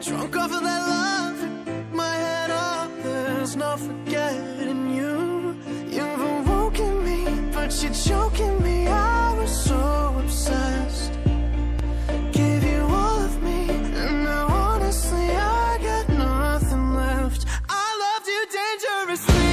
Drunk off of that love, my head up, there's no forgetting you. You've awoken me, but you're choking me. I was so obsessed. Gave you all of me, and now honestly, I got nothing left. I loved you dangerously.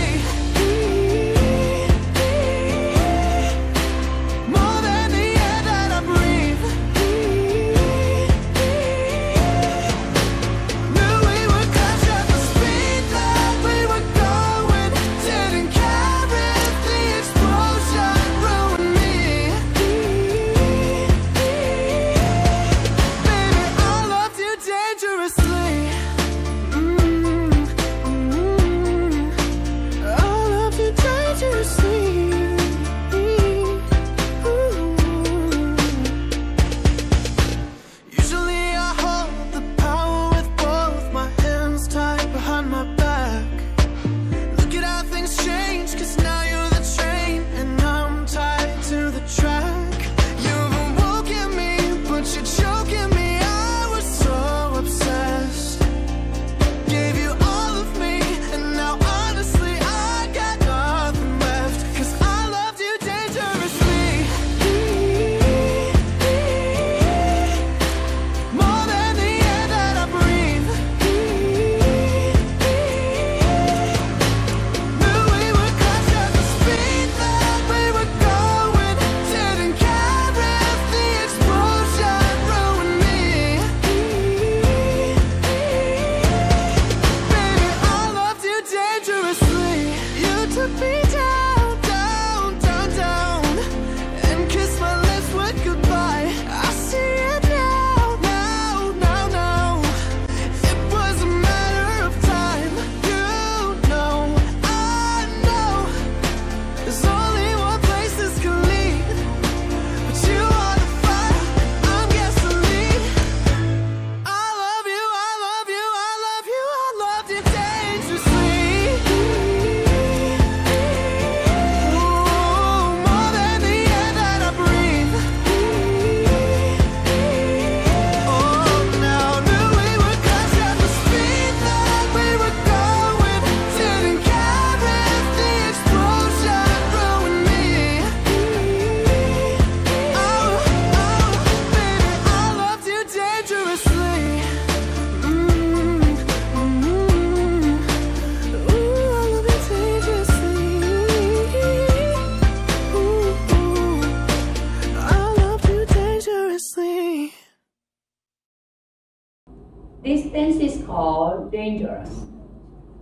This dance is called dangerous.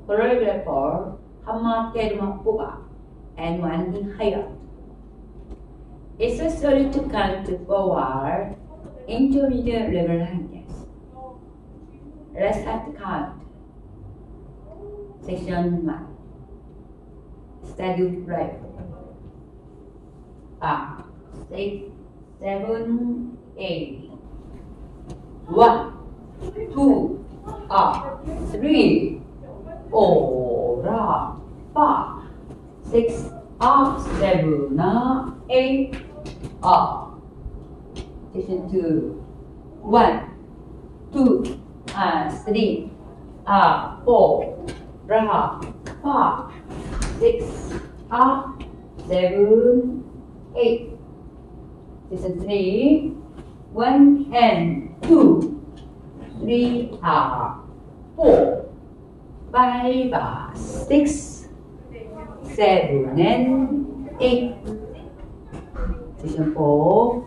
Choreographer Hotma Tiarma Purba and Wandy Hidayat. It's a story to count forward intermediate level language. Let's start count. Section 1. Study right. Five, six, seven, eight. One two, three, four, up, five, six, up, seven, up, eight, up. Section two, one, two, and three, up, four, up, five, six, up, seven, eight. Section three, one and two three are four, five are six, seven and eight. Section four,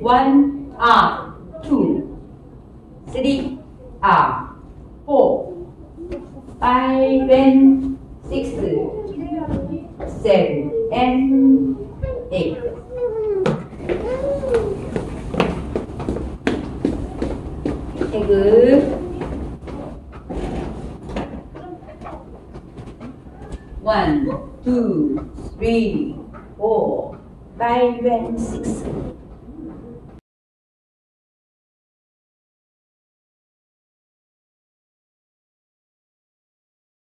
one are two, three are four, five and six, seven and eight. 태그 one, two, three, four, five and six,